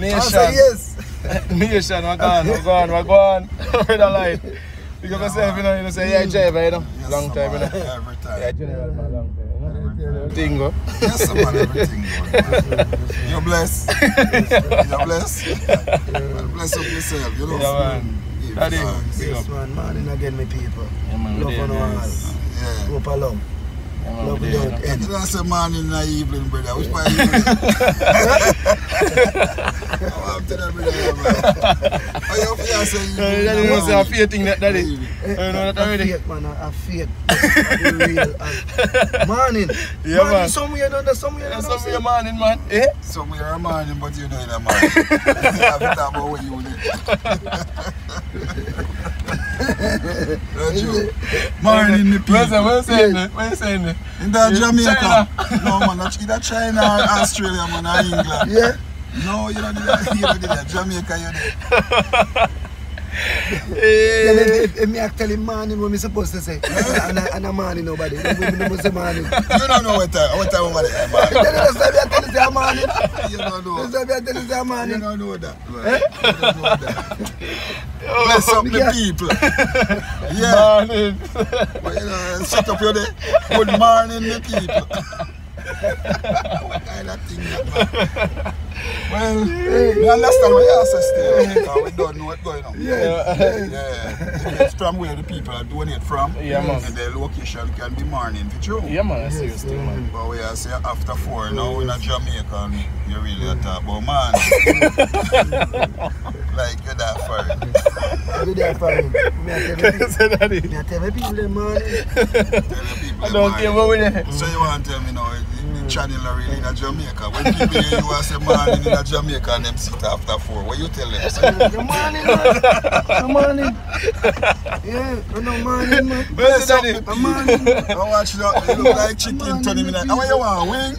Nation. Yes. Nation, we're gone, we're gone, we're gone. With a light. Pick up yourself, you know, you know, say, yeah, driver, you know. Yes, Long time, you man, know. Every Yeah, time. general for a long time, you know. Thing go. Yes, man, everything. You're blessed. You're blessed. Well, bless up yourself, you know. Yeah, man. Give Daddy. thanks. Yes, up. man. Morning again, my people. Yeah, man, Love on all. Yeah. Hope along. Yeah, man, Love we there, without you know. end. You man in the evening, brother. Which part you in? I'm telling you, brother, man. How you feel say you in Daddy, the you say a fear thing that, daddy. Evening. You know that I already? fake, man. I fake. I real. I- Morning. Yeah, Morning man. somewhere, you know, there's somewhere. you That's know, morning, man. Eh? Somewhere a morning, but you know in the morning. I have to talk about what you live. Don't you? Morning, the Where's people. Where you saying it? Where you saying it? In that In Jamaica. China. No, man, that's either China or Australia, man, or England. Yeah. No, you don't do that. You don't do that. Jamaica, you do. Yeah, Eh. me actually morning what me supposed to say. and, I, and a morning nobody. You don't know what time, what time over there, man. Then the time I tell you say morning. You don't know. The time I tell you say a You don't know that. You don't know that. Bless up the Yeah. people. Yeah. Morning. But, you know, sit up your day. Good morning, the people. what kind of thing that, man? Well, we understand what you say still, because we don't know what's going on. Yeah. Yeah. It's from where the people are doing it from. Yeah, man. And the location can be morning for true. Yeah, man, that's serious thing, man. But we are say after four now in Jamaica you really are mm. talk about man. like you're that far. There for him. Me I tell people. Say daddy. Me I tell people them morning. Tell the I don't care what we. So you want to tell me now channel are really in a Jamaica. When people hear you are say morning in a Jamaica and them sit after four, what you tell them? Say, The morning, man. The morning. Yeah, I know morning, man. Where's the daddy? A morning. I watch that. You look like chicken turning me like, how you want? Wing?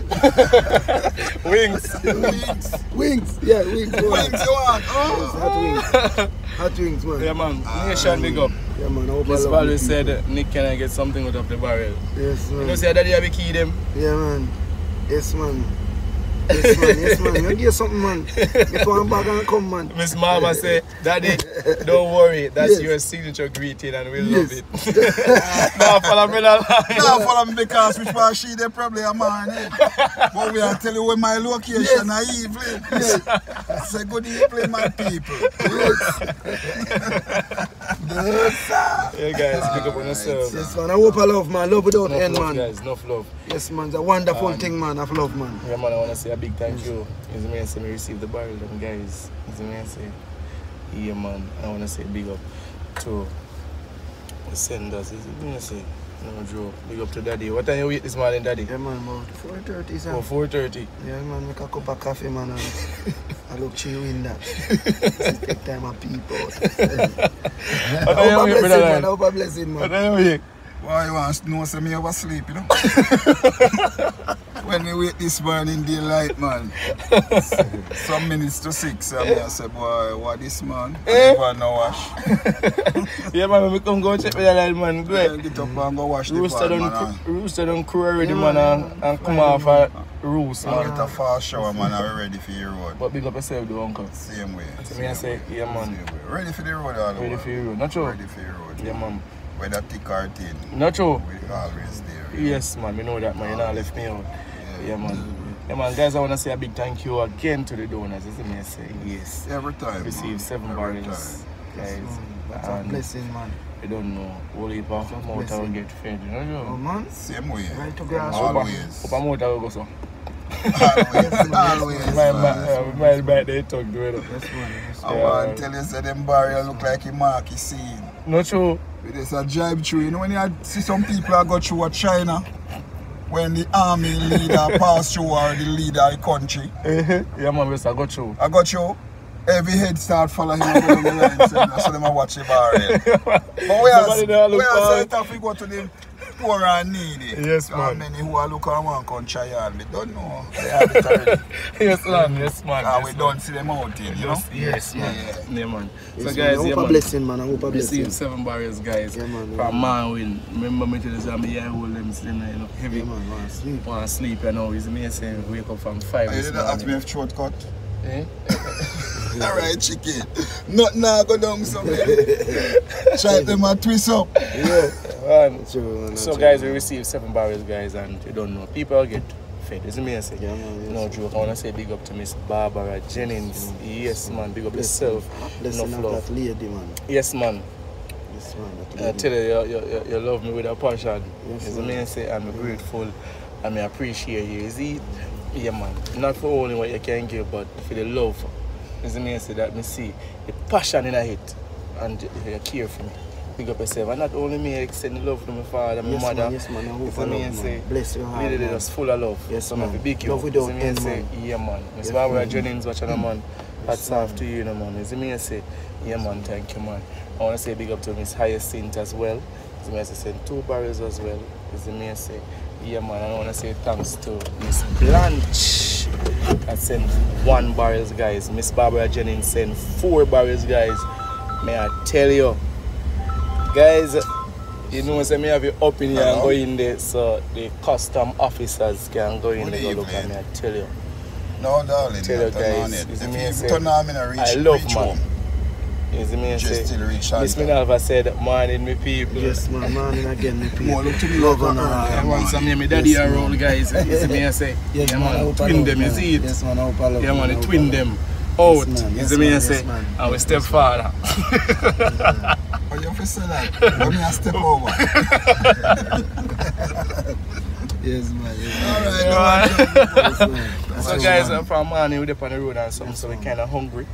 Wings. Wings? Wings. Yeah, wings. boy. Wings you want? Oh. Hot wings. Oh. Hot wings, man. Yeah, man. Ah. Nation big up. Yeah, man. I hope I This love value you said Nick can I get something out of the barrel. Yes, man. You know, man. say daddy have a key them. Yeah, man. Yes, man. Yes, man. Yes, man. You give something, man. If one bag and come, man. Miss Mama say, Daddy, don't worry, that's Yes. your signature greeting and we'll Yes. love it. now follow me that line. Now follow me because which part she they probably a morning. Eh? But we are telling you where my location are evening. Eh? Say good evening my people. Yeah, guys, big up on yourself. Yes, man. I hope I love, man. Love without Enough end, love, man. guys, enough love. Yes, man. It's a wonderful Um, thing, man, of love, man. Yeah, man, I want to say a big thank you. As me say, me receive the barrel, them guys. As me say, yeah, man, I want to say big up to the senders. Is it me say? No, Joe. Big up to Daddy. What time you wait this morning, Daddy? Yeah, man. About 4.30, sir. Oh, 4.30. Yeah, man. Make a cup of coffee, man. And I look chill in that. Take time of people. I What hope a blessing, man. I hope a blessing, What man. time you wait? Why you want to know say me oversleep, you know? when we wake this morning daylight, man. Some minutes to six, and I say, boy, what this man? Eh? I never know wash. Yeah, man, we come go check with the line, man. Go ahead. get up and go wash the Rooster pan, man. and- rooster crew already, Yeah, man, man. and, and come off a roost, man. get a fast shower, man, and we ready for your road. But big up yourself, though, uncle. Same way. So me I say, yeah, man. Ready for the road all the Ready way. for your road. Not true? Ready for your road. Yeah, man. Whether thick or thin, Not true? we always there. you know. Yes, man, we know that, man. You know, left me out. Yeah, man. Yeah, man, guys, I want to say a big thank you again to the donors. This is me I say, yes. Every time. Receive seven Every barrels, time. guys. That's a blessing, man. I don't know. Whole heap of That's a motor will blessing. get fed, you know? Oh, man. Same way. Right to grass. Always. Up a motor will go so. Always. Always. We might, man. uh, we might bite the tongue, do it. Yes, man. Yes, I want to tell you, say them barrier look like a marky scene. Not true. It is a jibe through. You know when you see some people that go through China, when the army leader pass through or the leader of the country, uh-huh. yeah, man, we just go through. I got you. Every head start following him the line, so, them a watch the barrier. But we are, we are we go to the poor and needy. Yes, How man. many who are look and want come try and they don't know. They have it already. yes, man. Yes, man. and yes, we man. don't see them out in, you know? Yes, yes, man. Yeah. Yeah, man. Yes, So, man. guys, I yeah, hope a man. blessing, man. I hope a blessing. Receive seven barriers, guys. Yeah, man, From yeah. man win. Remember me to this, I'm here, hold them still, you know, heavy. Yeah, man. Man, sleep. Want to sleep, you know, it's me saying wake up from five Are you this did ask me morning. if shortcut? Eh? Alright, chicken. Nothing now go down somewhere. Try them and twist up. Yeah. Man, True, so true, guys, we received seven barrels, guys, and you don't know. People get fed, isn't me? I say. Yeah, man, yes. No joke. I wanna say big up to Miss Barbara Jennings. Yes, man. Big up Bless yourself. Blessing Enough love. that lady, man. Yes, man. This man, that I tell you, you, you, you love me with a passion. Yes, Yes, man. me say I'm grateful and I appreciate you. You see, yeah, man. Not for only what you can give, but for the love. Is me say that me see the passion in it and you care for me. Big up yourself. And not only me, I extend the love to my father, my Yes, mother. man, yes, man. I hope I me love, say. Bless your heart, man. just full of love. Yes, so man. Big you. Love without end, say, man. yeah, man. Miss Yes, Barbara man. Jennings watching a man. Hats man. off to you, no, man. Is me say, yeah, man. Thank you, man. I want to say big up to Miss Hyacinth as well. Is me say send two barrels as well. Is me say, yeah, man. I want to say thanks to Miss Blanche. I sent one barrels, guys. Miss Barbara Jennings sent four barrels, guys. May I tell you, guys. You know, say me have your opinion and Hello? go in there, so the custom officers can go in Good there, go look at me. I tell you. No, darling. Tell you you turn on guys, it. If you turn on, me reach, I love reach man. home. You see me Just say, still reach Miss Shanta. Minerva said, morning, me people. Yes, man, man, again, me people. More look to me Love like and a all. early I want some morning. of my daddy Yes, man. around, guys. You see me I say, Yes, yeah, man, I man, hope I twin love, them, you man. see it? Yes, man, I hope I love, Yeah, man, I the hope I twin love. them out. Yes, man, yes, see me I man, say, yes, man. our stepfather. Oh, you have to say that. Let me a step over. Yes, man, yes, All man. right, Yeah, no, man. Yes, man. That's So all, guys, man. uh, from morning we up on the road and something, Yes, so we man. kind of hungry.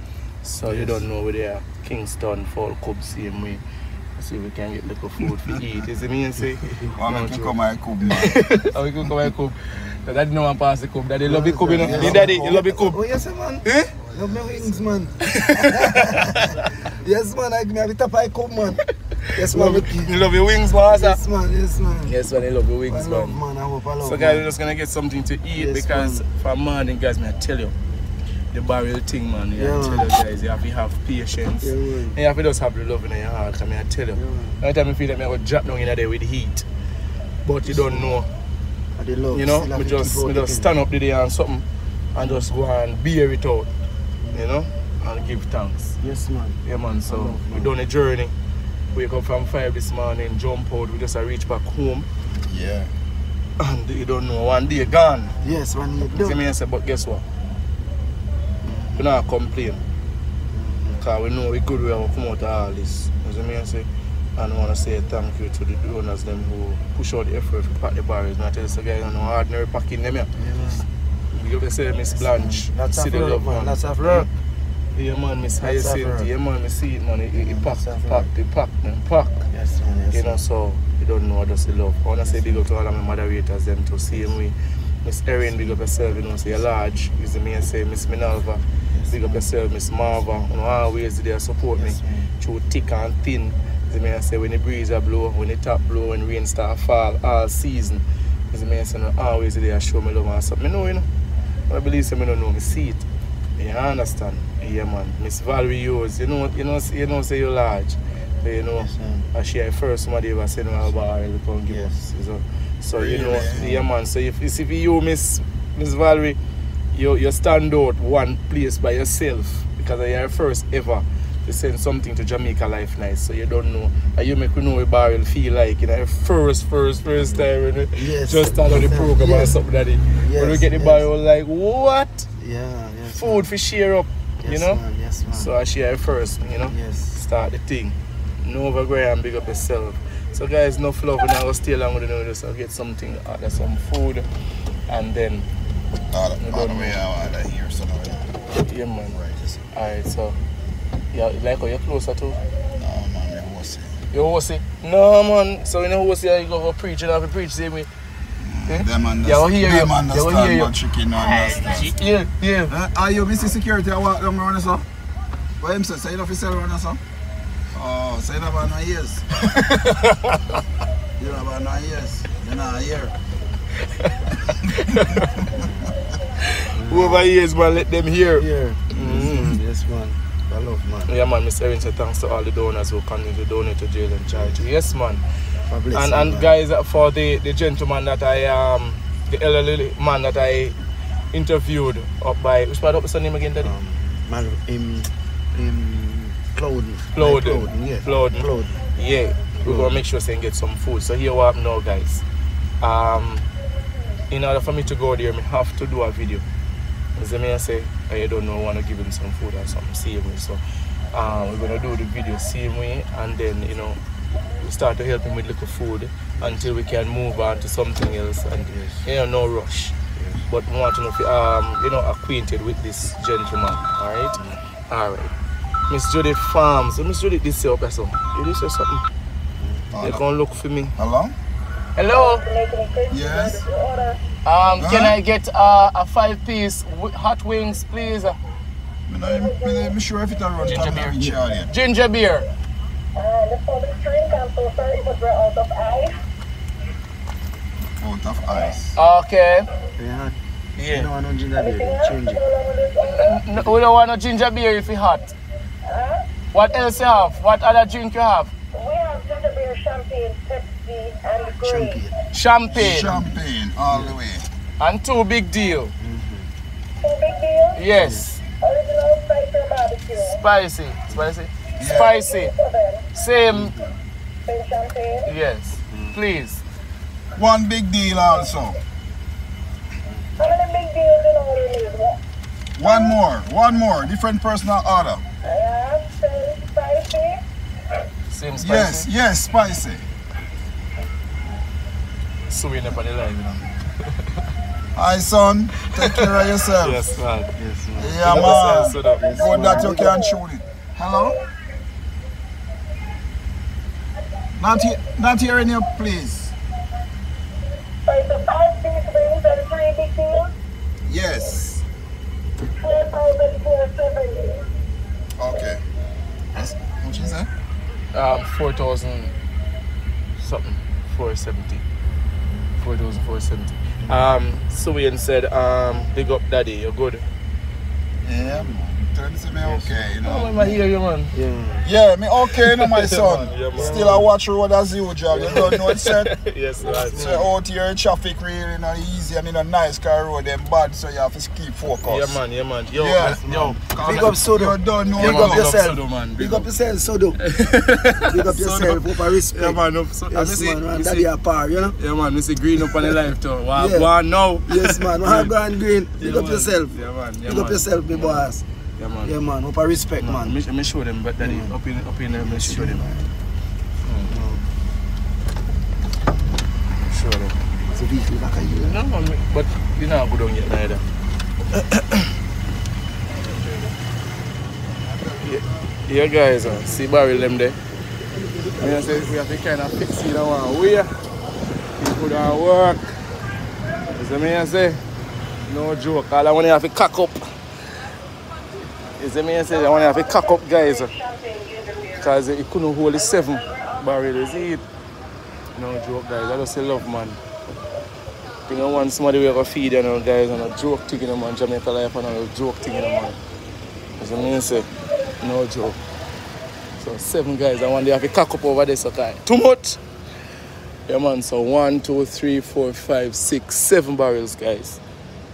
So you don't know where they are. Kingston, Fall Cub, same way. See if we can get little food to eat. You see me and say, Why no make you joke. come and cook, man? How we can come and cook? Cause daddy no one pass the cub. Daddy love the cub, you know. Yes, daddy, you love the cub. Oh, yes, man. Eh? Love my wings, man. yes, man, I give me a bit of pie cup, man. Yes, man. Love, you love your wings, man. Yes, man, yes, man. Yes, man, I love your I wings, love, man. man. I hope I love, So guys, we're just gonna get something to eat Yes, because man. for morning, guys, may I tell you, the barrel thing, man. You Yeah, have to tell you guys, you have to have patience. Yeah, man. And you have to just have the love in your heart. I mean, I tell you. Yeah, man. Every time you feel that me, I go drop down in there with heat. But you don't know. I dey love. You know, still me just, keep me just stand up the day and something and just go and bear it out. You know? And give thanks. Yes, man. Yeah, man. So love, we man. done a journey. Wake up from 5 this morning, jump out, we just a reach back home. Yeah. And you don't know, one day gone. Yes, man. You See do. me and say, but guess what? We not complain. Because we know we good we have come out of all this. You see me and say, and I want to say thank you to the owners them who push out the effort to pack the barrels. And I tell you, so guys, you know, ordinary packing them here. Yeah. You can say Miss Blanche. Lots see the love, man. Lots mm. of work. Yeah, man, Miss Hyacinth. Yeah, man, me see it, man. It, it, it pack, pack, it pack, man, pack. Yes, man. Yes, You know, so you don't know just the love. I want to say big up to all of my moderators, them to see me. Miss Erin, big up yourself, you know, say you're large. You see me and say Miss Minerva, big up yourself, Miss Marva. Know, always there support me through thick and thin. You me say when the breeze a blow, when the top blow, when rain start fall, all season. You and say no, always there show me love and something. Me know, you know. I believe say me don't know, me see it. You understand? Yeah, man. Miss Valerie yours, you know, you know, you know, say you're large. So, you know, Yes, and she first somebody ever said no about her to come give Yes. us. So, so you know, yeah man. So if if you miss Miss Valerie, you you stand out one place by yourself because you're your first ever to send something to Jamaica Life Nice. So you don't know. And you make we know what barrel feel like, you know, first, first, first time when we Yes. just start on the Yes. program or something like that. Yes, when we Yes, get the yes. barrel like what? Yeah, yes. Food for share up, man. you Yes, know? Man. Yes, man. So I share first, you know? Yes. start the thing. Nova Graham, big up yourself. So guys, no love and I will stay along with the noodles. I'll get something, order some food and then, All the, You all the don't way know. out of here, so now, yeah man. right. Alright, so, yeah, like how you're closer to? No, man, me horse. You host No man, so in the host you go go preach, you have to preach, see me. Eh? Them understand. Yeah, we hear you. Them Yeah, understand, hear you. but chicken no understand. Yeah, yeah. Uh, are you Mr. Security? I walk down around so. What him say? Say you know fi sell around so? Oh, say you know about no years. you know about no years. You know here. Whoever he is, man, let them hear. Here. Mm. Yes, man. Yes, man. I love, man. Yeah man, Mr. Erin thanks to all the donors who continue to donate to JLN charity. Yes man. God bless and and man. guys for the the gentleman that I um the elderly man that I interviewed up by which part of the name again daddy? Um, man, him, him. Clouding. Clouding, yeah. Clouding. Clouding. Yeah, we're Mm. gonna make sure say get some food. So here what happen now guys. Um in order for me to go there, I have to do a video. As I may I say, I don't know wanna give him some food or something savory. So um, we're gonna do the video same way and then you know we start to help him with little food until we can move on to something else and you know no rush. But we want to know if you um you know acquainted with this gentleman, alright? Alright. Miss Judith Farms. Miss Judith this up or something. You this or something? You Hello? can look for me. Hello? Hello. Yes? Um, can I get uh, a five piece wi- hot wings, please? Me not me not sure if it a Ginger beer. reach out yet. Ginger beer. Uh, the public drink, I'm so sorry, but we're out of ice. Out of ice. Okay. Yeah. You Yeah. don't want no ginger beer, Anything then else change it. go along with this order? N- we don't want no ginger beer if it's hot. Huh? What else you have? What other drink you have? We have ginger beer, champagne, Pepsi, and green. Champagne. Champagne. Champagne all the way. and two big deal. So big deal. Yes. Original spice or barbecue. Spicy. Spicy. Yeah. Spicy. So then, Same. same champagne. Yes. Please. One big deal also. How many big deals in order need? One more. One more. Different personal order. I have same spicy. Same spicy. Yes, yes, spicy. So up on the line, you know. Hi son, take care of yourself. Yes, man. Yes, man. Yeah yourself, so man. that- Good that you can shoot it. Hello? Not, he- not hearing you please. Spice of five piece wings and three big deals. Yes. 4,470. Okay. Yes. What you say? Um, 4,000 something. 470. Um, so Ian said, um, big up daddy, you're good. Yeah, man. Tell me say me okay, you Oh, know. I'm hear you, man. Yeah. Yeah, me okay, you know, my son. man, yeah, man. Still I watch road as usual. You don't know it's uh, said. yes, uh, man. So out here traffic really not easy and in a nice car road them bad so you have to keep focus. Yeah, man, yeah, man. Yo, Yeah. yo. Big up Sodo. You don't know Big man, up yourself. Sodo, man. Big up yourself, Sodo. Big up yourself. Hope I respect. Yeah, man. Up, so, Yes, man. Man, daddy a par, you know? yeah, man. We see green up on the life too. Wow, Yeah. wow, no. Yes, man. Man, go and green. Big up yourself. Yeah, man. Yeah, Big up yourself, big boss. Yeah, man. Yeah, man. Hope I respect, Man, man. me, me show them, but daddy, up in, up in there, me show them. Show them. It's a vehicle back of you. No, man, but you know, go down yet neither. yeah, yeah, guys, uh, see barrel them there. Me I say we have to kind of fix it now. We people work. You see me I say? No joke. All I want to have to cock up. You see me I say? I want to have a cock up, guys. Because it couldn't hold the seven barrel. You see it? No joke, guys. I just say love, man. I think I want somebody we ever feed you know, guys and a joke thing in the man, Jamaica life and a joke thing in the man. As I mean say, no joke. So seven guys, I want to have a cock up over there so. Too much? Yeah man, so one, two, three, four, five, six, seven barrels guys.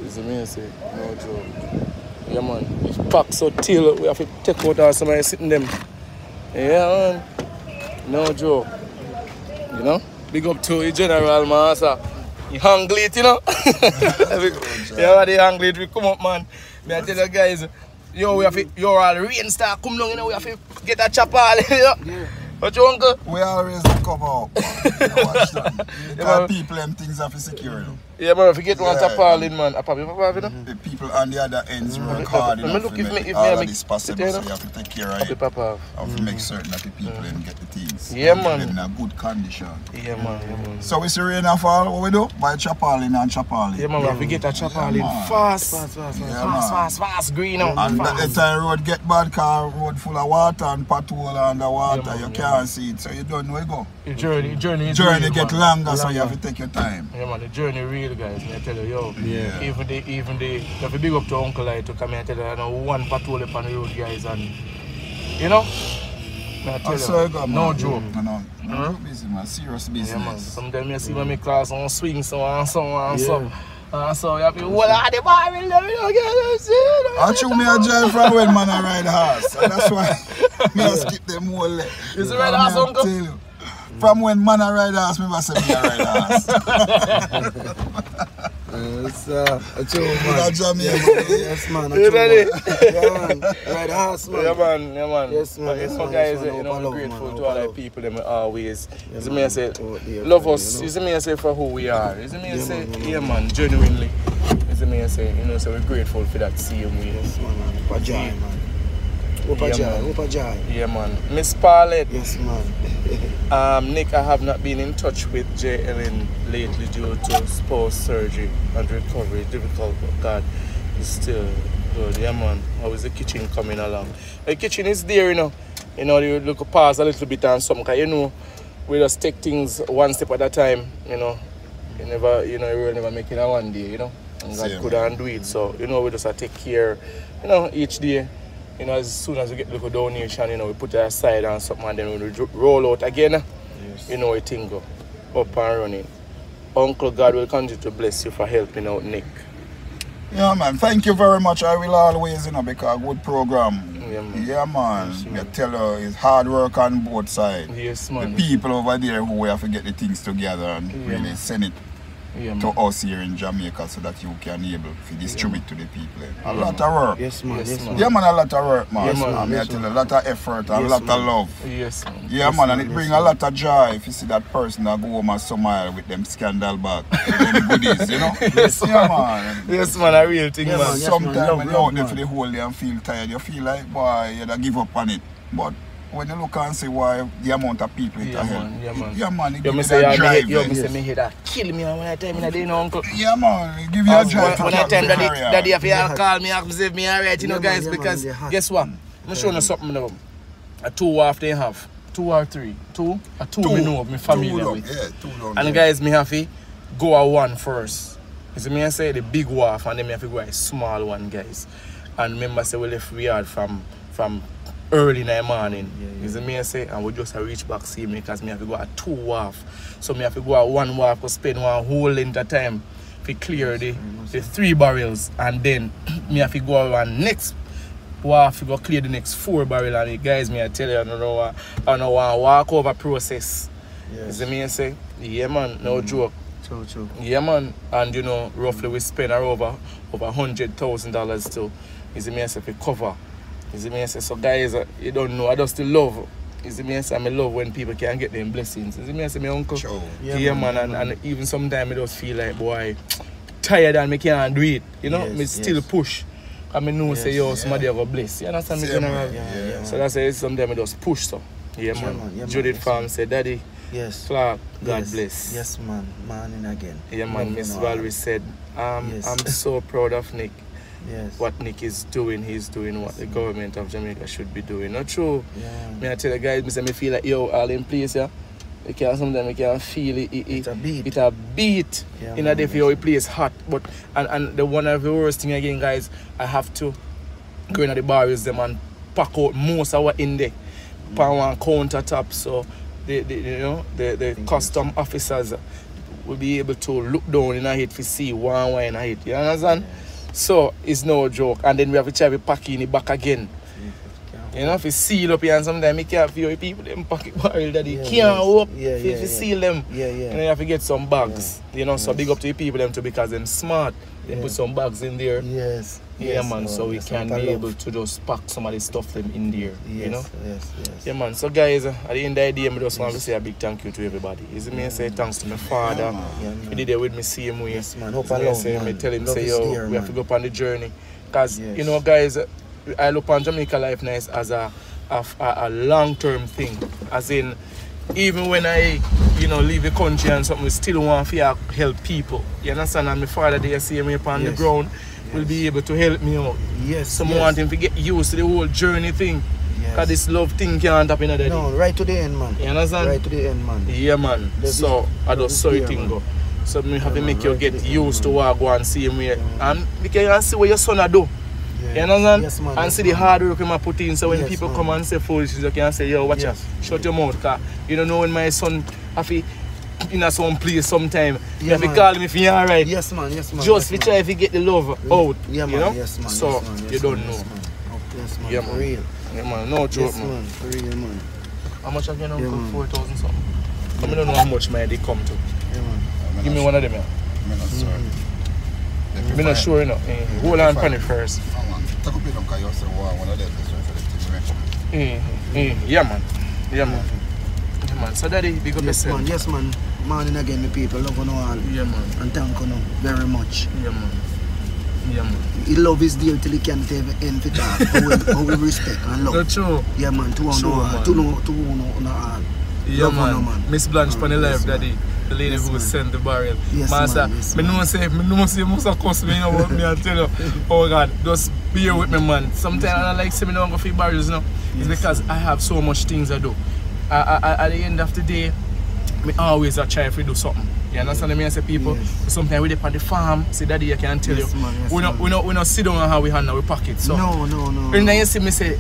As I mean say, no joke. Yeah man, if pack so till we have to take out all somebody sitting them. Yeah man. No joke. You know? Big up to general master. You hungry, it, you know? yeah, the hungry it, we come up, man. Me I tell you guys, yo, we have to, yo, all rain start come down, you know, we have to get that chopper, you know? Yeah. What you uncle? We always up. You watch them. Yeah, people and things have to secure them. Yeah, man, if you get one Yeah. in, man. A papi, papa, you? The people on the other ends work Mm. hard Let me enough look if me- if all I of this possible, so you have to take care of it. papa. have to make certain that the people them get the things. Yeah, man. in a good condition. Yeah, man, yeah, man. So we see rain and fall, what we do? Buy chapalin and chapalin. Yeah, man, we have to get a chopper Yeah, fast, fast, fast, fast, Yeah, fast, fast, fast, green out. And fast. the entire road get bad car road full of water and pothole underwater. Yeah, man, you yeah, can't see it, so you don't know where you go. The journey, the journey is Journey real, get man. longer, so you have to take your time. Yeah man, the journey real guys, I tell you, yo. Yeah. Even the even the you have to big up to Uncle I to come here and tell you I know one patrol upon the road guys and you know? I tell That's you, how you go, man. no joke. No, no, no Huh? business, man. Serious Yeah man. business. Sometimes you see when me class on swing so and so and so. Uh, so you have to hold on the bar in them, you know, get them shit. I chew me a drive from when man I ride horse. And that's why me a skip them whole leg. You see ride horse, uncle? tell you. From when man I ride horse, me must say me a ride horse. Yes, uh, a true With a man. Jamaican. Yes, man. A You true ready? man. Yeah, man. Ride the horse, man. Yeah man, yeah man. Yes, man, But yes, so man, guys, yes, man. you know, Hope I I'm love, grateful man, to hope all I the love. people them always. Yeah, Is it man, me I say, out there love for us. you, you Is it me I say for who we are. Is it me I Yeah, say, man, man, yeah man. man, genuinely. Is it me I say, you know, so we're grateful for that same way. Yes, man. Hope a joy, man. A Yeah, joy, man. hope. Yeah man. Miss Paulette, Yes, man. um, Nick, I have not been in touch with JLN lately due to spouse surgery and recovery. Difficult, but God is still good. Yeah man. How is the kitchen coming along? The kitchen is there, you know. You know, you look past a little bit and something, 'cause you know, we just take things one step at a time, you know. You never, you know, you will never make it a one day, you know. And God could undo it. So, you know, we just take care, you know, each day. You know, as soon as we get the little donation, you know, we put it aside and something and then we roll out again. Yes. You know, it thing go up and running. Uncle God will continue to bless you for helping out Nick. Yeah, man. Thank you very much. I will always, you know, because a good program. Yeah, man. Yeah, man. Yes, man. tell you, it's hard work on both sides. Yes, man. The people over there who have to get the things together and Yeah, really send it Yeah, to us here in Jamaica so that you can able to distribute to the people. A Yeah, lot of work. Yes, man. Yes, Yes, man. man. Yeah, man, a lot of work, man. Yes, man. I mean, I Yes, tell man. a lot of effort and a Yes, lot of love. Yes, man. Yeah, Yes, man, man, and it yes, bring a lot of joy if you see that person that go home and smile with them scandal bag, with them goodies, you know? Yes, yeah, man. Yes, man, a real thing, Yeah, man. man, yes, Sometimes love, when you're love, out there for the whole day and feel tired, you feel like, boy, you'd give up on it. But when you look and see why the amount of people it Yeah, help, man, yeah, man. yeah, man, it You give me you say, that yeah, me drive. hate, you eh? me say, that. Kill me, when I time in a day, no, uncle. Yeah, man, give you a drive to when I carry time that carry day, on. if you Yeah. call me, ask me if me alright, you know, man, guys, yeah, because they're guess what? I'm showing you something now. A two half they have. Two or three. Two? A two, me know, me familiar two long, with. Yeah, two long. And yeah. guys, me have to go a one first. You see me I say the big wharf and then me have to go a small one, guys. And remember say we left we yard from from early in the morning. Yeah, yeah. You see me I say and we just reach back see me because me have to go a two wharf. So me have to go a one wharf to spend one whole length of time to clear the, the three barrels and then me have to go one next wharf to go clear the next four barrel and the guys me I tell you I don't know what- I don't know walk over process. You Yes. see me I say? Yeah man, no mm-hmm. joke. True, true. Yeah, man. And you know, roughly we spend over over hundred thousand dollars to is it me I say cover. Is it me I say so guys uh, you don't know I just still love is it me I say I love when people can get them blessings. Is it me I say my uncle? Sure. Yeah, Yeah, man, man, and, and even sometimes I just feel like boy tired and me can't do it. You know, Yes, me still yes. push. I mean know say Yes, yo yeah. somebody have a bless. You understand me Same general? Yeah, yeah. yeah, So that's why sometimes I just push so. Yeah, Yeah, man. man, yeah, Judith yes, Farm said, Daddy, Yes. Clark, God yes. bless. Yes, man. Morning again. Yeah, man. Miss you, Valerie said, um, Yes. I'm so proud of Nick. Yes. What Nick is doing, he's doing what the government of Jamaica should be doing. Not true. Yeah. Me I tell the guys, me say me feel like yo, all in place, yeah. You can sometimes you can feel it. It, It's it, a beat. it a beat. Yeah, in man, a day for yes. your place hot. But and, and the one of the worst thing again, guys, I have to go into the bar with them and pack out most of what in there. Mm. One countertop so the, the you know the, the Thank custom officers will be able to look down in a hit to see one way in a hit. You understand? So it's no joke. And then we have to try to pack in it back again. You know, if you seal up here and sometimes you can't feel people them pocket barrel that they Yeah, can't yes. Yeah, if you yeah, yeah. seal them. Yeah, And yeah. you have to get some bags. You know, so big up to the people them too because them smart. They Yeah. put some bags in there. Yes. Yeah, yes, man. So we can be able to just pack some of the stuff them in there. Yes, You know? yes, yes. Yeah, man. So, guys, uh, at the end of the day, I just want to say a big thank you to everybody. Is it me say thanks to my father? Yeah, He did it with me same way. Yes, man. Hope I love, say, man. me tell him Love say yo, there, we have to go up on the journey. Cause you know, guys, I look on Jamaica Life Nice as a a, a, a long term thing. As in, even when I, you know, leave the country and something, we still want to help people. You understand? And my father there see me up on the Yes. ground will be able to help me out. Yes. Some yes. want him to get used to the whole journey thing. Yes. Cause this love thing can't happen in a day. No, right to the end, man. You understand? Right to the end, man. Yeah, man. Love so I just saw it thing go. So me have Yeah, to man, make you right get to used to what I go and see him me. Yeah. And you can see what your son do. Yeah. You understand? Yes, man. and yes, see the man. hard work him a put in. So when Yes, people man. come and say foolishness, you can say, yo, watch Yes. out, shut your mouth. Cause you don't know when my son have to in a some place sometime. you Yeah, have to man. call me if you're alright. Yes, man. Yes, man. Just yes, to try if you get the love out. Yeah, man. you know? Yes, man. So yes, man. Yes, you don't man. know. Yes, man. Oh, yes, man. Yeah, For man. real. Yeah man, no joke Yes, man. man. For real, man. How much again Yeah, uncle? man. Four thousand something. I mean, don't know how much man they come to. Yeah, man. Give me one of them yeah. I'm not sure. I'm not sure enough. Eh, Hold on penny first. Come on. Take up it because you say wow, one of them is for the team. Eh, eh, yeah man. Yeah man. Yeah man. So daddy, big up Yes, yourself. man. Yes, man. Morning again, me people. Love you all. Yeah man. And thank you very much. Yeah man. Yeah man. He love his deal till he can't ever end it off. How we, how we respect and love. No true. Yeah, man. To one, True, no, man. to no, to one, no, all. Yeah Love man. you, man. Miss Blanche Mm, Pan the live yes, man. The lady Yes, who man. sent the barrel. Yes, Master, man, yes, me man. know say, me know say, must have cost me, know what me I tell you. Oh God, just bear with me, man. Sometimes I like say me don't go barrels, you know. It's Yes, because I have so much things I do. I, I, I, at the end of the day, me always a try to do something. You understand me? I say people, Yes. sometimes we dep on the farm, see daddy I can tell Yes, you. man, yes, we not we not we not sit down on how we handle our pocket. So No, no, no. and then you see me say,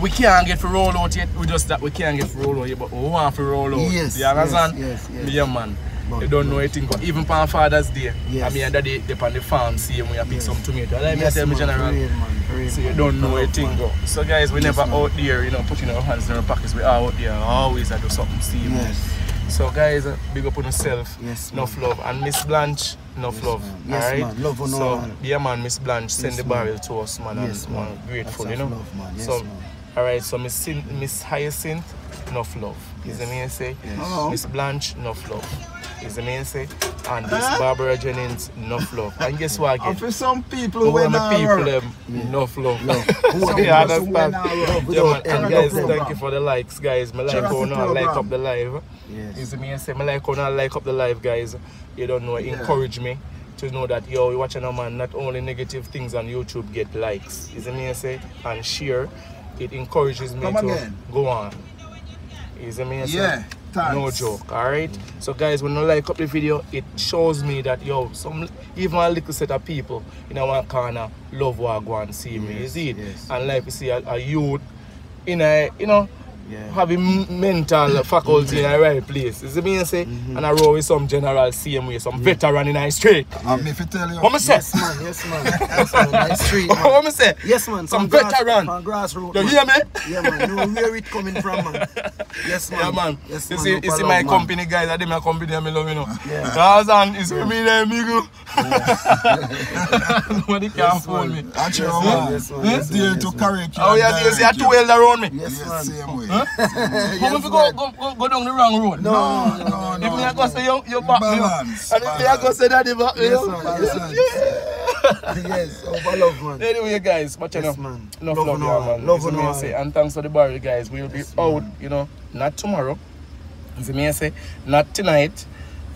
we can't get for roll out yet. We just that we can't get for roll out yet, but we want for roll out. Yes, You understand? yes, yes, yes. Yeah, man. But- you don't know anything. Even on Father's Day, Yes. I mean, that day, they on the farm, see when you pick Yes. some tomato. Like me Yes, tell me, man, general. real, man, real, So you man. don't know anything. man. Go. So guys, we Yes, never man. out there, you know, putting our hands in our pockets. We are out there always I do something. See, man. Yes. So guys, uh, big up on yourself. Yes, Enough man. love. And Miss Blanche, enough Yes, love. man. Yes, alright? man. Love on So all. yeah, man, Miss Blanche, send Yes, the man. barrel to us, man. Yes, and man. man, grateful, That's you know. love, man. Yes, so, man. Alright, so Miss Sin- Miss Hyacinth, enough love. Is the Yes. main say. Yes. Hello. Miss Blanche, enough love. Is the main say. And this Barbara Jennings, enough love. And guess what And again? for some people Who when are the people work, them enough love. Who so are the person understand? when I work? Yeah, man. And any guys, thank you for the likes, guys. Me like Check out how now like program. up the live. Yes. Is me and say, me like how now like up the live, guys. You don't know, Yeah. encourage me to know that yo, you watching a man. Not only negative things on YouTube get likes. Is me and say and share. It encourages me Come to again. go on. Is me and. Yeah, thanks. No joke, alright? So guys, when you like up the video, it shows me that yo, some even a little set of people in our corner love what I go and see me. You see it? yes. And like we see a, a youth in a you know Yeah. having mental faculty in a right place. You see me say? Mm-hmm. And I roll with some general same way, some veteran in a street. Uh, and me fi tell you, What me say? Yes, man. Yes, man. Yes, man. Nice street, man. what me say? Yes, man. Some From grass- veteran. From grassroots. You man. hear me? Yeah, man. You know where it coming from, man. Yes, man. Yeah, man. Yes, you man. see, you see my man. company, guys. I did my company, and me love you know. Yeah. Guys, and it's me there, amigo. Nobody can Yes, fool man. me. and you Yes, know, man. man, Yes, man. it's Yes, there man. to Yes, man. Oh, correct you. Oh and yeah, you see a direct two wheel around me. Yes, Yes, man. same way. How me fi go, go, go, go down the wrong road? No, no, no, If no. I go say you, you back me. Balance, And if me I go balance. say daddy back me Yes, man. Yes. Yes. Over love, man. Anyway, guys, you Yes, know, man. enough Love love, yeah, man. Love me all. and thanks for the barrel, guys. We'll be Yes, out, man. you know, not tomorrow. You see me I say, not tonight.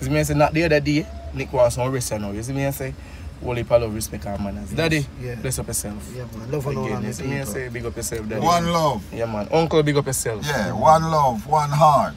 You see me I say, not the other day. Nick wants some rest now. You see me I say, holy pal of respect and manners. Daddy, yeah. bless up yourself. Yeah, man. Love and all. Again, and me I say, big up yourself, daddy. One love. Yeah, man. Uncle, big up yourself. Yeah, one love, one heart.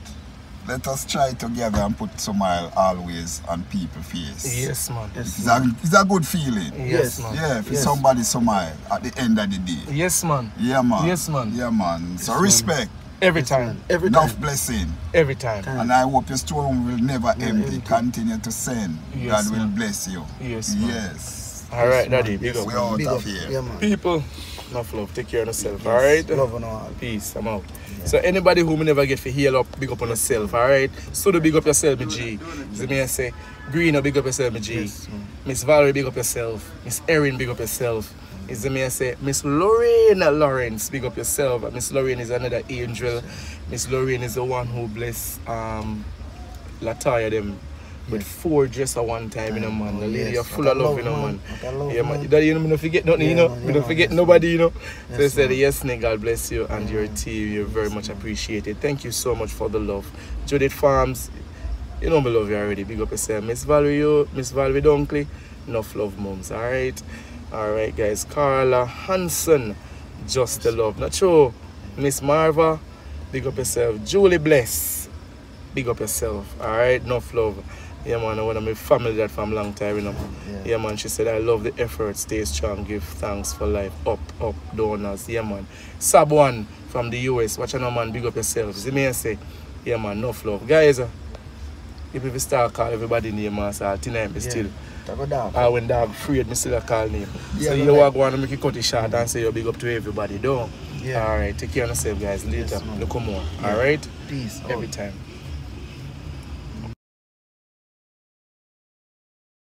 Let us try together and put smile always on people's face. Yes, man. Yes, It's a, it's a good feeling. Yes, Yes. man. Yeah, for Yes. somebody smile at the end of the day. Yes, man. Yeah, man. Yes, man. Yeah, man. So man. respect, Every Yes, time. man. Every time. enough blessing. Every time. Time. And I hope your storeroom will never empty. empty. Continue to send. Yes, God will man. bless you. Yes, man. Yes. All right, man. daddy. Big up. We out Big of up. here. Yeah, man. People, enough love. Take care of yourself. All right. Love and all. Peace. I'm out. So anybody who me never get to heal up, big up on yourself. All right. So do big up yourself, me G. See me I say, Green, big up yourself, me G. Yes. Miss Valerie, big up yourself. Miss Erin, big up yourself. Is me I say, Miss Lorena Lawrence, big up yourself. Miss Lorraine is another angel. Miss Lorraine is the one who bless um Lataya them with four dress at one time, you know, man. The lady Yes, are full of love, love, you know, man. man. Yeah, man. That, you know, don't forget nothing, you know. man, yeah, don't forget nobody, you know. so Yes, I said, yes, Nick, God bless you and your team. You're very much appreciated. Thank you so much for the love. Judith Farms, you know me love you already. Big up yourself. Miss Valerie, you, Miss Valerie Dunkley, enough love, moms. All right. All right, guys. Carla Hansen, just the love. Not true. Miss Marva, big up yourself. Julie Bless, big up yourself. All right. Enough love. Yeah, man. One of my family that from long time, you know. Yeah. Yeah, man. She said, I love the effort. Stay strong. Give thanks for life. Up, up, donors. Yeah, man. Sub one from the US. Watch out, man. Big up yourself. See me and say, yeah, man. Enough love. Guys, uh, If we start call everybody name and so tonight Yeah. still. Dog. Or when dog afraid me still a call name. Yeah, so you like- walk one and make it cut it short and say you big up to everybody, don't? Yeah. Alright, take care of yourself guys later. Yes. Look more. Yeah. Alright? Peace. Every out. time.